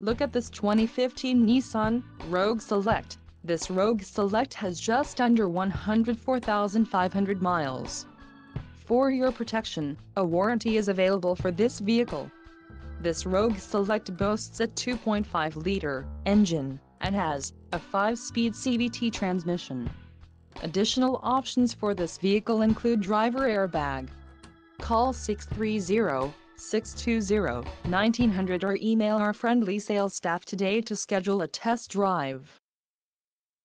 Look at this 2015 Nissan Rogue Select. This Rogue Select has just under 104,500 miles. For your protection, a warranty is available for this vehicle. This Rogue Select boasts a 2.5-liter engine and has a 5-speed CVT transmission. Additional options for this vehicle include driver airbag. Call 630-620-1900 or email our friendly sales staff today to schedule a test drive.